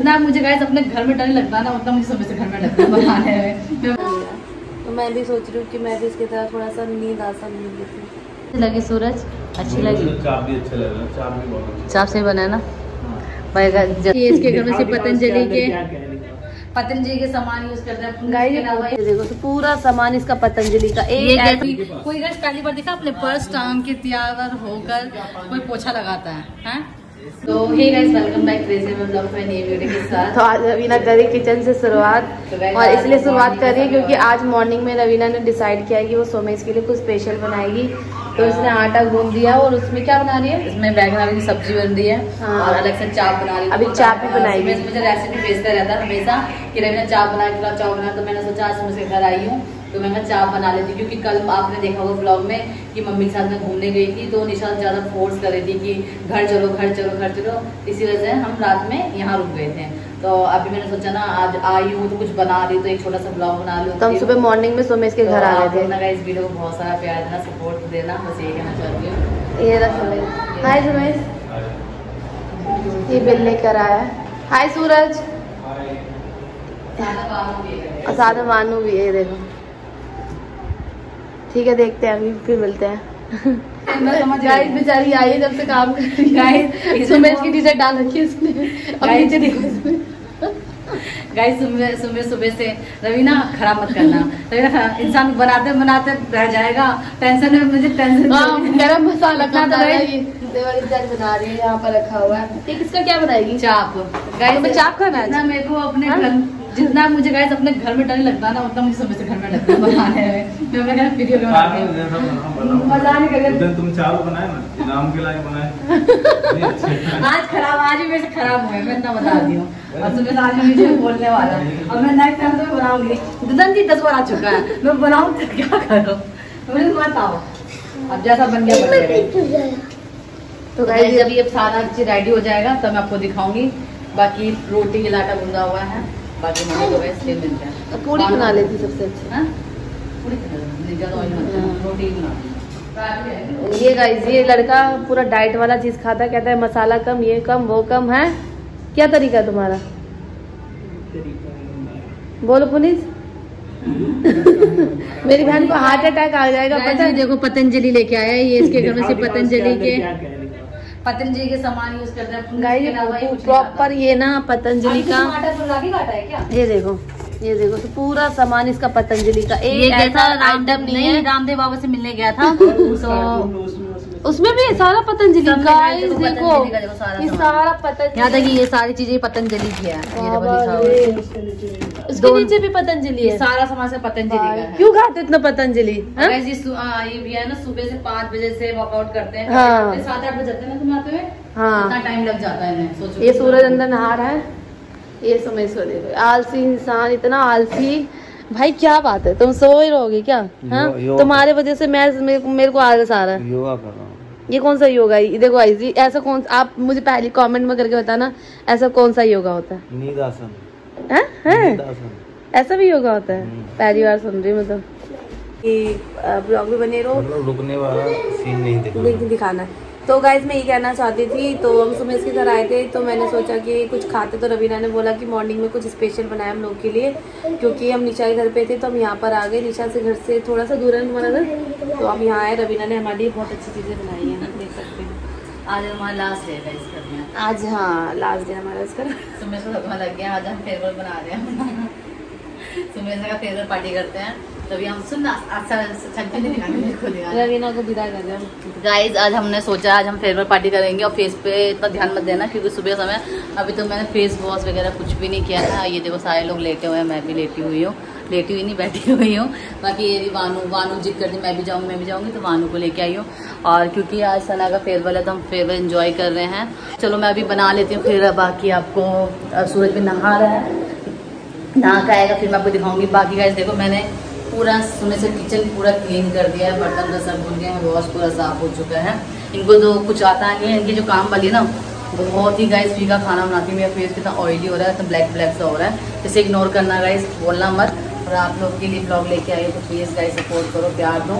जितना मुझे गाइस अपने घर में डर लगता ना उतना मुझे सुबह से घर में लगता है बनाने में तो मैं भी सोच रही हूँ कि मैं भी इसकी तरह थोड़ा सा नींद आसान नींद लेती हूँ लगी सूरज? अच्छी लगी। चाप भी अच्छा लग रहा है चाप भी बहुत अच्छा चाप से बना ना? ये इसके घर में से पतंजलि के पतंजलि के सामान यूज़ करते हैं ये देखो तो पूरा सामान इसका पतंजलि का ये एक कैसी कोई पहली बार देखा? अपने पर्स टांग के तैयार होकर कोई पोछा लगाता है हैं? तो hey guys welcome back crazy में ब्लॉग में नई वीडियो के साथ। तो आज रवीना करी किचन से शुरुआत और इसलिए शुरुआत कर रही है क्योंकि आज मॉर्निंग में रवीना ने डिसाइड किया है कि वो सोमेश के लिए कुछ स्पेशल बनाएगी। तो इसने आटा गूंद दिया और उसमें क्या बना रही है? इसमें बैगन आलू की सब्ज़ी बन रही है हाँ। और अलग से चाप बना रही है। अभी चाप भी बनाएगी। सुबह से मुझे रेसिपी भेजता रहता है हमेशा कि रवीना चाप बना के चाप बना तो मैंने सोचा आज मुझे घर आई हूँ। तो मैं कहा चाप बना लेती क्योंकि कल आपने देखा होगा ब्लॉग में कि मम्मी के साथ मैं घूमने गई थी तो निशा ज़्यादा फोर्स कर रही थी कि घर चलो घर चलो घर चलो। इसी वजह से हम रात में यहाँ रुक गए थे। तो अभी मैंने सोचा ना आज आई हूँ तो कुछ बना रही तो एक छोटा सा ब्लॉग बना लूँ। तो हम सुबह मॉर्निंग में सोमेश के घर आ गए थे। इस वीडियो को बहुत सारा प्यार देना सपोर्ट देना बस यही कहना चाहती हूँ। ये रहा हाय सोमेश ये बिल लेकर आया है। हाय सूरज। और साथ में मानू भी है ये देखो। ठीक है देखते हैं अभी फिर मिलते हैं। गाइस बेचारी आई है जब से काम कर रही है। सुमेश की डाल रखी है उसने। अब नीचे देखो इसमें। गाइस सुबह सुबह सुबह से रवीना खराब मत करना। रवीना इंसान बनाते बनाते रह जाएगा। टेंशन में मुझे टेंशन हाँ, गरम मसाला तो बना रही है यहाँ पर रखा हुआ है। ये किसका क्या बनाएगी? चाप। तुम्हें चाप खाना है? जितना मेरे को अपने हाँ? जितना मुझे गाइस अपने घर में डर लगता ना उतना मुझे सुबह से घर में लगता है बनाने में। मैं। मज़ा नहीं कर तुम चावल बनाए ना इनाम के लायक बनाए। नहीं अच्छे। आज खराब आज ही मेरे से खराब हुए मैं इतना बता दी हूँ। और आज मुझे बोलने वाला है। और मैं नेक्स्ट टाइम तो बनाऊँगी। दुदन जी दस बार आ चुका है मैं बनाऊँ तो क्या करूँ? मुझे मत आओ। अब जैसा बन गया बन गया। तो तो गाइस जब ये सारा चीज़ रेडी हो जाएगा तब मैं आपको दिखाऊँगी। बाकी रोटी के लाटा गुंदा हुआ है। बाकी मम्मी को वैसे फिर मिलते हैं। पूरी बना लेती सबसे अच्छी। हाँ? ही। ये गाइस ये लड़का पूरा डाइट वाला चीज़ खाता है कहता है मसाला कम ये कम वो कम है? क्या तरीका तुम्हारा? बोलो पुनीत। मेरी बहन को हार्ट अटैक आ जाएगा पता है? देखो पतंजलि लेके आया है ये इसके घर में से पतंजलि के। पतंजलि के सामान यूज़ करते हैं प्रॉपर ये ना पतंजलि का। तुम आटा तो लाके काटा है क्या? ये देखो ये देखो तो पूरा सामान इसका पतंजलि का। एक ऐसा रामदेव नहीं नहीं है रामदेव बाबा से मिलने गया था। तो उसमें भी सारा पतंजलि देखो, देखो। का देखो ये सारा पतंजलि। यहाँ तक ये सारी चीज़ें पतंजलि की है। उसके नीचे भी पतंजलि है। सारा सामान से पतंजलि का क्यों खाते इतना पतंजलि? ये भी है ना सुबह से पाँच बजे से वर्कआउट करते हैं। हाँ। सात आठ बजे ना तुम आते हुए हाँ टाइम लग जाता है सोचो। ये सूरज अंदर नहा रहा है। ये समय सो देखो आलसी इंसान इतना आलसी। भाई क्या बात है? तुम सो ही रहोगे क्या हाँ? यो- यो- तुम्हारे वजह से मैं मेरे, मेरे को आलस आ रहा है। योगा कर रहा हूँ। ये कौन सा योगा है? देखो आइजी ऐसा कौन आप मुझे पहले कमेंट में करके बताना ऐसा कौन सा योगा होता है? नींद आसन हैं? हैं? ऐसा भी योगा होता है? हम्म। पहली बार सुन रही हूँ मैं तो। ब्लॉग भी बने रहो। मतलब रुकने वाला सीन नहीं दिखा लिंक दिखाना। तो गाइज़ मैं ये कहना चाहती थी तो हम सुबह इसके घर आए थे तो मैंने सोचा कि कुछ खाते तो रवीना ने बोला कि मॉर्निंग में कुछ स्पेशल बनाया हम लोग के लिए क्योंकि हम निशा के घर पे थे तो हम यहाँ पर आ गए। निशा से घर से थोड़ा सा दूर है हमारा घर। तो हम यहाँ आए रवीना ने हमारे लिए बहुत अच्छी चीज़ें बनाई हैं। आज हमारा लास्ट डे है इस घर में आज हाँ लास्ट डे हमारा इसका सुबह से लगवा लग गया आज हम फेयरवेल बना रहे हैं। सुबह से का फेयरवेल पार्टी करते हैं। तभी हम सुन अच्छा दिखाना रवीना को विदा कर रहे गाइज़ आज हमने सोचा आज हम फेयरवेल पार्टी करेंगे और फेस पे इतना ध्यान मत देना क्योंकि सुबह समय अभी तो मैंने फेस वॉश वगैरह कुछ भी नहीं किया था। ये देखो सारे लोग लेटे हुए हैं मैं भी लेटी हुई हूँ। लेटी हुई नहीं, बैठी हुई हूँ। बाकी ये वानू वानू जिद करती, मैं भी जाऊँगी, मैं भी जाऊँगी तो वानू को लेके आई हूँ। और क्योंकि आज सना का फेयरवेल है तो हम फेयरवेल इंजॉय कर रहे हैं। चलो, मैं अभी बना लेती हूँ, फिर बाकी आपको सूरज भी नहा रहा है। नहा का आएगा, फिर मैं आपको दिखाऊँगी। बाकी गाइस देखो, मैंने पूरा सुने से किचन पूरा क्लीन कर दिया है, बर्तन वर्तन सब धुल गए हैं वॉश पूरा साफ़ हो चुका है। इनको तो कुछ आता नहीं है, इनकी जो काम वाली है ना, बहुत ही गाइस फीका खाना बनाती है। मेरा फेस कितना ऑयली हो रहा है तो ब्लैक ब्लैक सा हो रहा है। इसे इग्नोर करना गाइस बोलना मत। और आप लोग के लिए ब्लॉग लेके आई तो प्लीज़ गाइस सपोर्ट करो, प्यार दो।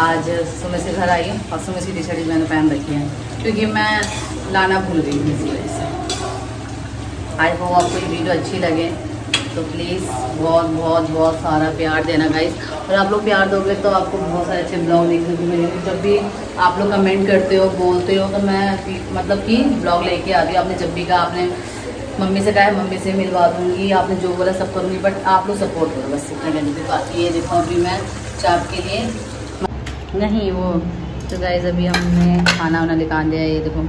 आज सुबह से घर आई हूँ और सुबह की टी शर्ट मैंने पहन रखी है, क्योंकि मैं लाना भूल गई हूँ इस वजह से। आई होप आपको ये वीडियो अच्छी लगे तो प्लीज़ बहुत बहुत बहुत सारा प्यार देना गाइस और आप लोग प्यार दोगे तो आपको बहुत सारे अच्छे ब्लॉग देखने को मिलेंगे। जब भी आप लोग कमेंट करते हो, बोलते हो तो मैं मतलब कि ब्लॉग लेके आती हूँ। आपने जब भी कहा, आपने मम्मी से कहा है, मम्मी से मिलवा दूँगी, आपने जो बोला सब करूँगी बट आप लोग सपोर्ट करो, बस इतना कहने की बात। ये देखो अभी मैं चाप के लिए नहीं, वो तो गाइज़ अभी हमने खाना वाना निकाल दिया ये देखो,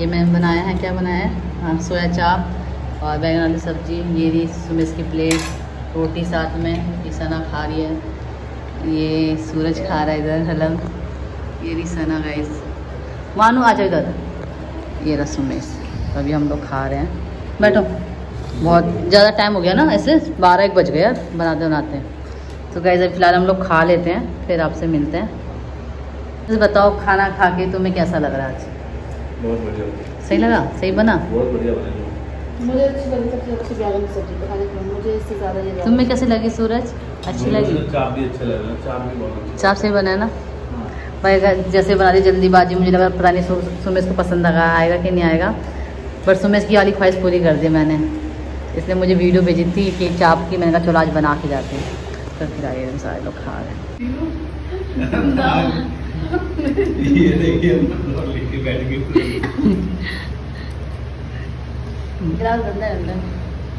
ये मैंने बनाया है, क्या बनाया है? हाँ सोया चाप और बैंगन वाली सब्ज़ी, ये रही सुबह की प्लेट रोटी साथ में ये सना खा रही है, ये सूरज खा रहा है इधर, हलम, ये रही सना गाइज़ मानो, आ जाओ इधर। ये रहा सुमेश तो अभी हम लोग खा रहे हैं। बैठो। बहुत ज़्यादा टाइम हो गया ना ऐसे बारह एक बज गया बनाते बनाते। तो गाइज़ अभी फ़िलहाल हम लोग खा लेते हैं फिर आपसे मिलते हैं। बस बताओ खाना खा के तुम्हें कैसा लग रहा है आज? बहुत बढ़िया। सही लगा? सही बना? बहुत बढ़िया मुझे अच्छी लगी सबसे अच्छी बैंगन सब्ज़ी खाने के मुझे इससे ज़्यादा ये तुम्हें कैसी लगी सूरज? अच्छी लगी? चाप भी अच्छा लगा चाप भी बहुत अच्छा चाप से बना है ना? भाई जैसे बना दी जल्दीबाजी मुझे लगा पता नहीं सुमेश को पसंद आएगा आएगा कि नहीं आएगा? बट में इसकी वाली ख्वाहिश पूरी कर दी मैंने। इसलिए मुझे वीडियो भेजी थी कि चाप की मैंने कहा चलो आज बना के जाती हूँ। तो फिर आइए हम सारे लोग खा रहे हैं।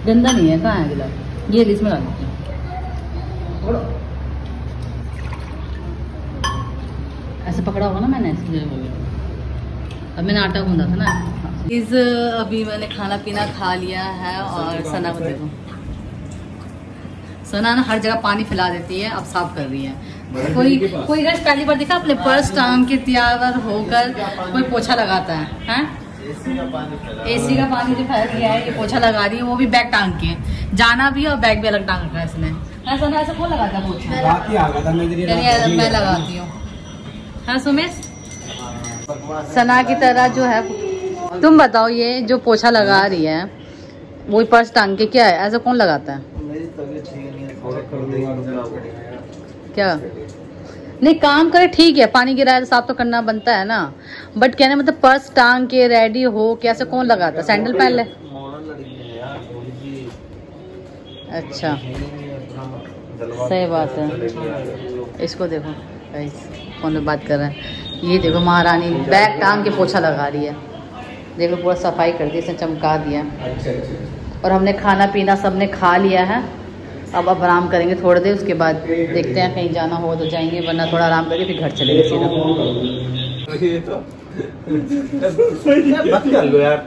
गंदा नहीं है कहाँ है गिलास? ये इसमें डाल ऐसे पकड़ा होगा ना मैंने इसलिए अब मैंने आटा गूंदा था ना। इस अभी मैंने खाना पीना खा लिया है और सना को देखो। सना ना हर जगह पानी फैला देती है अब साफ़ कर रही है। कोई कोई घर पहली बार देखा अपने पर्स टांग के तैयार होकर कोई पोछा लगाता है हैं? एसी का पानी का पानी जो फैल गया है ये पोछा लगा रही है वो भी बैग टांग के। जाना भी है और बैग भी अलग टांग रखा है इसने। ऐसा ना ऐसा कौन लगाता है पोछा? ही मैं ही। लगाती हूँ। हाँ सुमेश? सना की तरह जो है तुम बताओ ये जो पोछा लगा रही है वो पर्स टांग के क्या है? ऐसा कौन लगाता है? क्या? नहीं काम करे ठीक है पानी गिरा है तो साफ़ तो करना बनता है ना। बट कहने मतलब पर्स टांग के रेडी हो कैसे कौन लगाता है? सैंडल पहन ले। अच्छा। सही बात है। इसको देखो कौन बात कर रहे हैं। ये देखो महारानी बैग टांग के पोछा लगा रही है। देखो पूरा सफ़ाई कर दी इसने चमका दिया। और हमने खाना पीना सबने खा लिया है। अब अब आराम करेंगे थोड़ी देर उसके बाद देखते हैं कहीं जाना हो तो जाएँगे वरना थोड़ा आराम करके फिर घर चलेंगे सीधा ये तो मत कर लो यार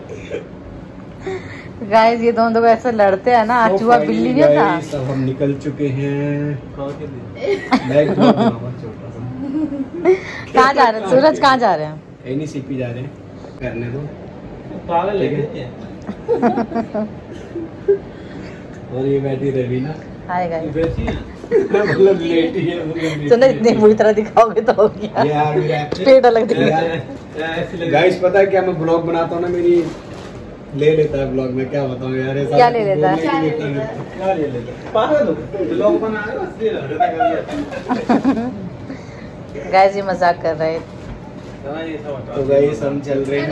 गाइस ये दोनों लोग ऐसे लड़ते हैं ना तो चूहा बिल्ली नहीं था अब हम निकल चुके हैं। कहाँ जा रहे हैं? सूरज कहाँ जा रहे हैं? नहीं जा रहे हैं। करने दो। पागल है और ये बैठी रवीना हाय गाइस मतलब लेटी है मतलब इतनी बुरी तरह दिखाओगे तो हो गया। यार मेरा पेट अलग दिख रहा है। गाइस पता है क्या मैं ब्लॉग बनाता हूँ ना मेरी ले लेता है ब्लॉग में क्या बताऊँ यार ऐसा क्या ले लेता है? क्या ले लेते पागल हो लोग बना रहे हो है। गाइस ये मज़ाक कर रहे हैं। तो गाइस हम चल रहे हैं।